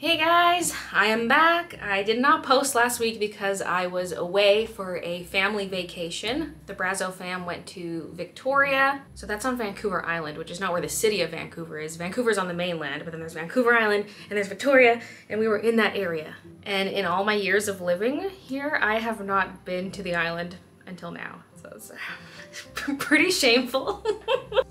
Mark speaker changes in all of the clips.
Speaker 1: Hey guys, I am back. I did not post last week because I was away for a family vacation. The Brazo fam went to Victoria. So that's on Vancouver Island, which is not where the city of Vancouver is. Vancouver's on the mainland, but then there's Vancouver Island and there's Victoria, and we were in that area. And in all my years of living here, I have not been to the island until now. So it's pretty shameful.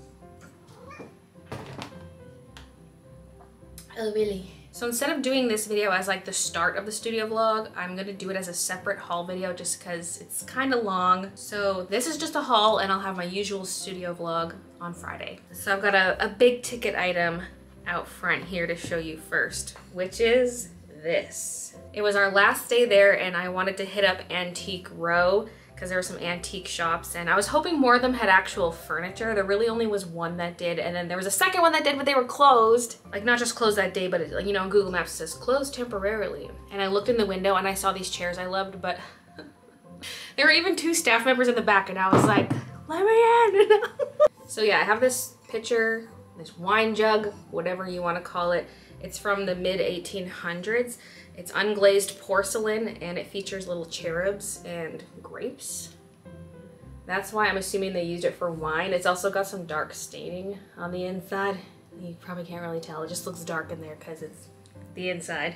Speaker 1: oh, really? So instead of doing this video as like the start of the studio vlog, I'm gonna do it as a separate haul video just because it's kind of long. So this is just a haul and I'll have my usual studio vlog on Friday. So I've got a, a big ticket item out front here to show you first, which is this. It was our last day there and I wanted to hit up Antique Row because there were some antique shops and I was hoping more of them had actual furniture. There really only was one that did and then there was a second one that did but they were closed. Like not just closed that day but it, you know Google Maps says closed temporarily. And I looked in the window and I saw these chairs I loved but there were even two staff members in the back and I was like let me in. so yeah I have this pitcher, this wine jug, whatever you want to call it. It's from the mid 1800s it's unglazed porcelain and it features little cherubs and grapes. That's why I'm assuming they used it for wine. It's also got some dark staining on the inside. You probably can't really tell. It just looks dark in there because it's the inside.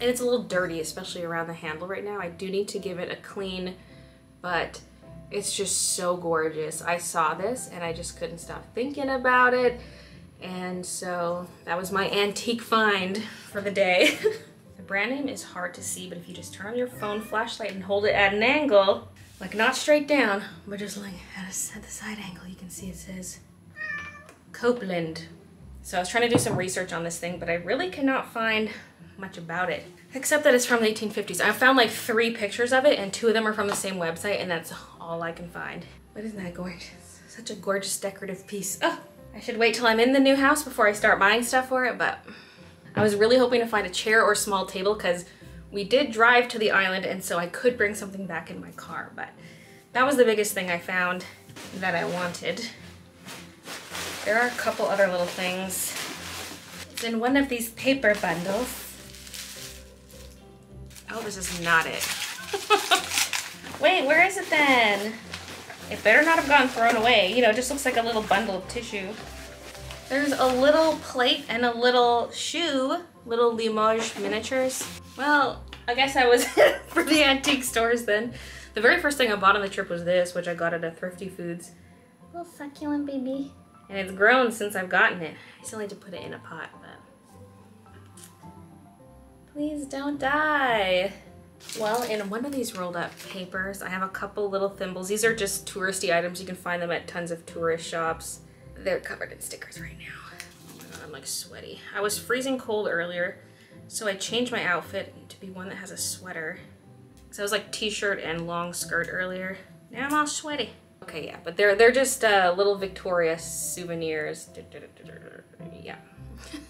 Speaker 1: And it's a little dirty, especially around the handle right now. I do need to give it a clean, but it's just so gorgeous. I saw this and I just couldn't stop thinking about it. And so that was my antique find for the day. the brand name is hard to see, but if you just turn on your phone flashlight and hold it at an angle, like not straight down, but just like at, a, at the side angle, you can see it says Copeland. So I was trying to do some research on this thing, but I really cannot find much about it. Except that it's from the 1850s. I found like three pictures of it and two of them are from the same website and that's all I can find. But isn't that gorgeous? Such a gorgeous decorative piece. Oh, I should wait till I'm in the new house before I start buying stuff for it, but I was really hoping to find a chair or small table because we did drive to the island and so I could bring something back in my car, but that was the biggest thing I found that I wanted. There are a couple other little things. It's in one of these paper bundles. Oh, this is not it. Wait, where is it then? It better not have gotten thrown away. You know, it just looks like a little bundle of tissue. There's a little plate and a little shoe, little Limoges miniatures. Well, I guess I was for the antique stores then. The very first thing I bought on the trip was this, which I got at a Thrifty Foods. Little succulent baby. And it's grown since I've gotten it. I still need to put it in a pot, but... Please don't die. Well, in one of these rolled up papers, I have a couple little thimbles. These are just touristy items. You can find them at tons of tourist shops. They're covered in stickers right now. Oh my god, I'm like sweaty. I was freezing cold earlier, so I changed my outfit to be one that has a sweater. So I was like t-shirt and long skirt earlier. Now I'm all sweaty. Okay, yeah, but they're they're just uh, little Victoria souvenirs. Yeah.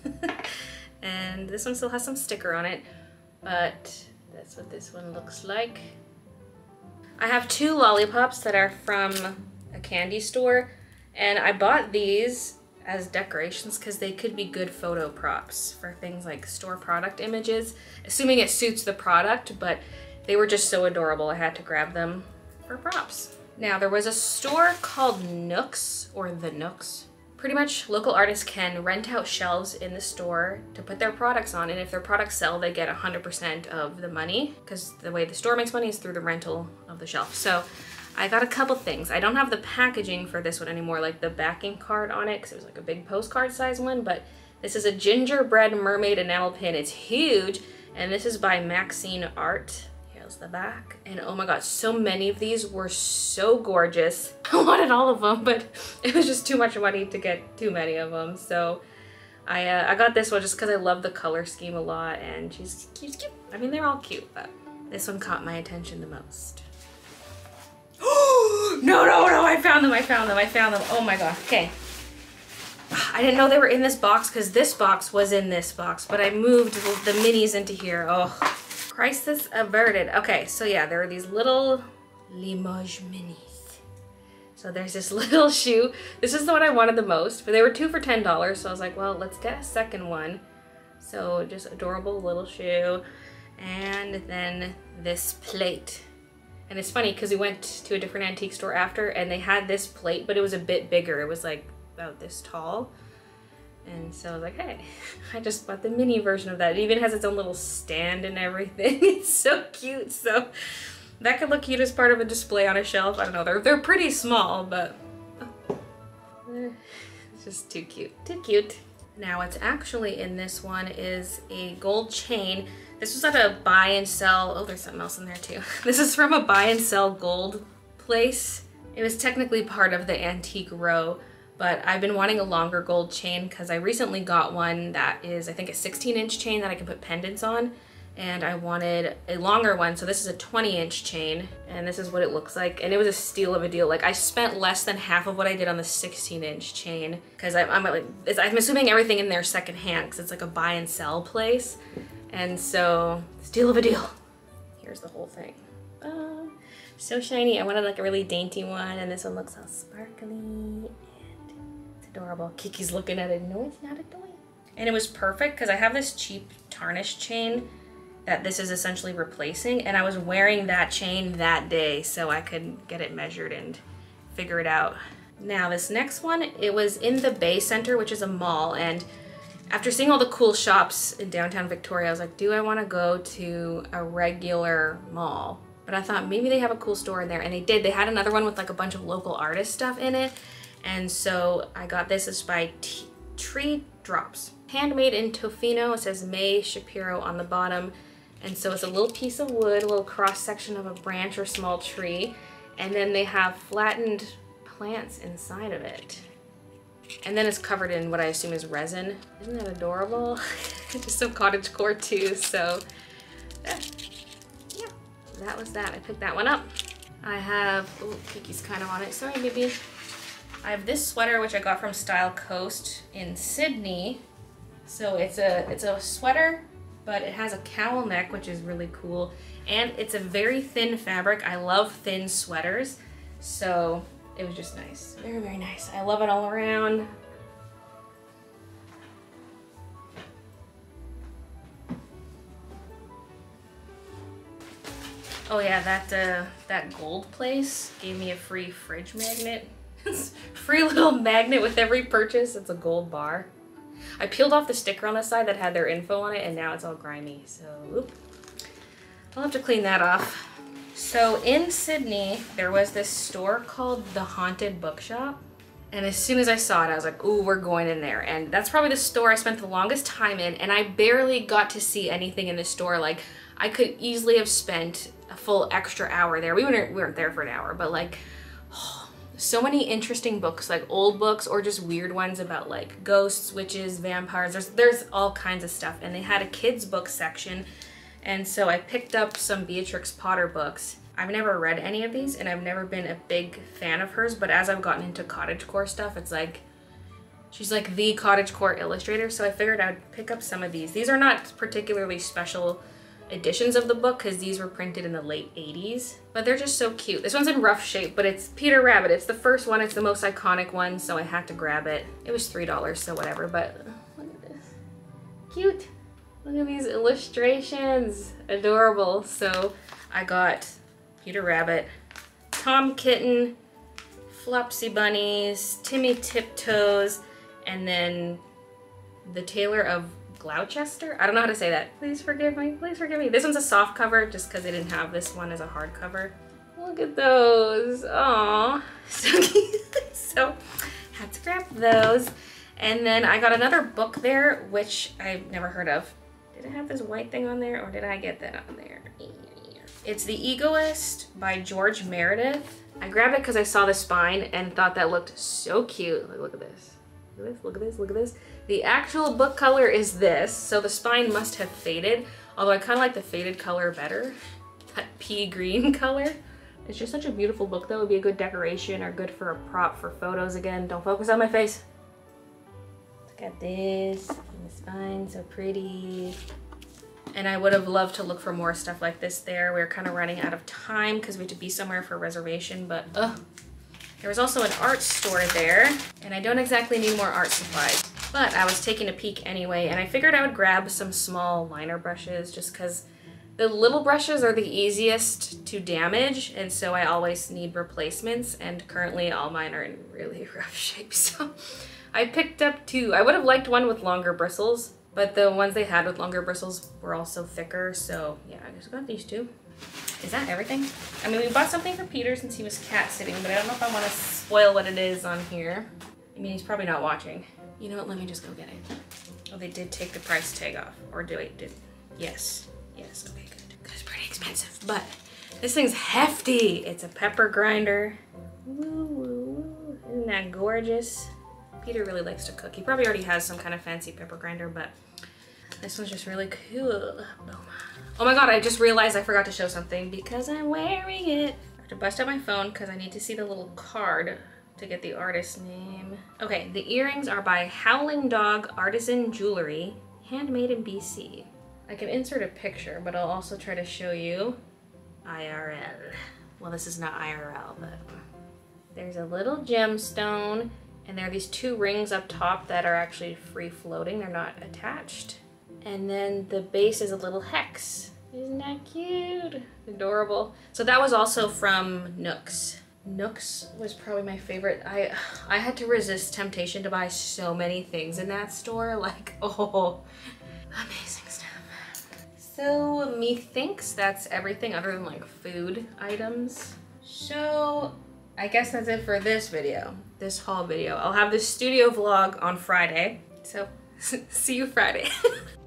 Speaker 1: and this one still has some sticker on it, but that's what this one looks like. I have two lollipops that are from a candy store and I bought these as decorations because they could be good photo props for things like store product images, assuming it suits the product, but they were just so adorable I had to grab them for props. Now there was a store called Nooks or The Nooks Pretty much local artists can rent out shelves in the store to put their products on and if their products sell they get 100% of the money because the way the store makes money is through the rental of the shelf. So I got a couple things. I don't have the packaging for this one anymore like the backing card on it because it was like a big postcard size one but this is a gingerbread mermaid enamel pin. It's huge and this is by Maxine Art the back. And oh my god, so many of these were so gorgeous. I wanted all of them, but it was just too much money to get too many of them. So I, uh, I got this one just because I love the color scheme a lot and she's, cute. I mean, they're all cute, but this one caught my attention the most. no, no, no, I found them, I found them, I found them. Oh my god, okay. I didn't know they were in this box because this box was in this box, but I moved the minis into here. Oh, Crisis averted. Okay, so yeah, there are these little Limoges minis. So there's this little shoe. This is the one I wanted the most, but they were two for $10, so I was like, well, let's get a second one. So just adorable little shoe. And then this plate. And it's funny because we went to a different antique store after and they had this plate, but it was a bit bigger. It was like about this tall. And so I was like, hey, I just bought the mini version of that. It even has its own little stand and everything. It's so cute. So that could look cute as part of a display on a shelf. I don't know. They're, they're pretty small, but it's just too cute. Too cute. Now what's actually in this one is a gold chain. This was at a buy and sell. Oh, there's something else in there too. This is from a buy and sell gold place. It was technically part of the antique row, but I've been wanting a longer gold chain because I recently got one that is, I think, a 16 inch chain that I can put pendants on. And I wanted a longer one, so this is a 20 inch chain, and this is what it looks like. And it was a steal of a deal. Like, I spent less than half of what I did on the 16 inch chain, because I'm, I'm, like, I'm assuming everything in there secondhand, because it's like a buy and sell place. And so, steal of a deal. Here's the whole thing. Uh, so shiny. I wanted like a really dainty one, and this one looks all sparkly adorable. Kiki's looking at it. No, it's not a toy. And it was perfect because I have this cheap tarnish chain that this is essentially replacing. And I was wearing that chain that day so I could get it measured and figure it out. Now this next one, it was in the Bay Center, which is a mall. And after seeing all the cool shops in downtown Victoria, I was like, do I want to go to a regular mall? But I thought maybe they have a cool store in there. And they did. They had another one with like a bunch of local artist stuff in it. And so I got this, it's by T Tree Drops. Handmade in Tofino, it says May Shapiro on the bottom. And so it's a little piece of wood, a little cross section of a branch or small tree. And then they have flattened plants inside of it. And then it's covered in what I assume is resin. Isn't that adorable? Just some cottage core too, so eh, yeah, that was that. I picked that one up. I have, oh, Kiki's kind of on it. Sorry, baby. I have this sweater which I got from Style Coast in Sidney. So it's a it's a sweater, but it has a cowl neck, which is really cool. And it's a very thin fabric. I love thin sweaters. So it was just nice. Very, very nice. I love it all around. Oh yeah, that uh, that gold place gave me a free fridge magnet Free little magnet with every purchase. It's a gold bar. I peeled off the sticker on the side that had their info on it and now it's all grimy. So, whoop. I'll have to clean that off. So in Sidney, there was this store called The Haunted Bookshop. And as soon as I saw it, I was like, ooh, we're going in there. And that's probably the store I spent the longest time in. And I barely got to see anything in the store. Like, I could easily have spent a full extra hour there. We weren't, we weren't there for an hour, but like, oh, so many interesting books, like old books or just weird ones about like ghosts, witches, vampires. There's, there's all kinds of stuff. And they had a kids book section. And so I picked up some Beatrix Potter books. I've never read any of these and I've never been a big fan of hers, but as I've gotten into cottagecore stuff, it's like, she's like the cottagecore illustrator. So I figured I'd pick up some of these. These are not particularly special editions of the book because these were printed in the late 80s. But they're just so cute. This one's in rough shape, but it's Peter Rabbit. It's the first one. It's the most iconic one, so I had to grab it. It was $3, so whatever, but look at this. Cute. Look at these illustrations. Adorable. So I got Peter Rabbit, Tom Kitten, Flopsy Bunnies, Timmy Tiptoes, and then the Tailor of Gloucester? I don't know how to say that. Please forgive me. Please forgive me. This one's a soft cover just because they didn't have this one as a hard cover. Look at those. Aw. So cute. so had to grab those. And then I got another book there, which I've never heard of. Did it have this white thing on there or did I get that on there? It's The Egoist by George Meredith. I grabbed it because I saw the spine and thought that looked so cute. Like, look at this. Look at this, look at this, look at this. The actual book color is this, so the spine must have faded, although I kind of like the faded color better. That pea green color. It's just such a beautiful book though. It would be a good decoration or good for a prop for photos again. Don't focus on my face. Look at this. And the spine, so pretty. And I would have loved to look for more stuff like this there. We are kind of running out of time because we had to be somewhere for a reservation, but ugh, there was also an art store there, and I don't exactly need more art supplies. But I was taking a peek anyway, and I figured I would grab some small liner brushes just because the little brushes are the easiest to damage, and so I always need replacements, and currently all mine are in really rough shape, so I picked up two. I would have liked one with longer bristles, but the ones they had with longer bristles were also thicker, so yeah, I just got these two. Is that everything? I mean, we bought something for Peter since he was cat sitting, but I don't know if I want to spoil what it is on here. I mean, he's probably not watching. You know what, let me just go get it. Oh, they did take the price tag off. Or do it, did, yes, yes, okay, good. Because it's pretty expensive, but this thing's hefty. It's a pepper grinder. Woo, woo, woo. Isn't that gorgeous? Peter really likes to cook. He probably already has some kind of fancy pepper grinder, but this one's just really cool. Oh Boom. Oh my god, I just realized I forgot to show something because I'm wearing it. I have to bust out my phone because I need to see the little card to get the artist name. Okay, the earrings are by Howling Dog Artisan Jewelry, handmade in BC. I can insert a picture, but I'll also try to show you IRL. Well, this is not IRL, but there's a little gemstone and there are these two rings up top that are actually free floating. They're not attached. And then the base is a little hex. Isn't that cute? Adorable. So that was also from Nooks. Nooks was probably my favorite. I I had to resist temptation to buy so many things in that store. Like, oh, amazing stuff. So methinks that's everything other than like food items. So I guess that's it for this video, this haul video. I'll have the studio vlog on Friday. So see you Friday.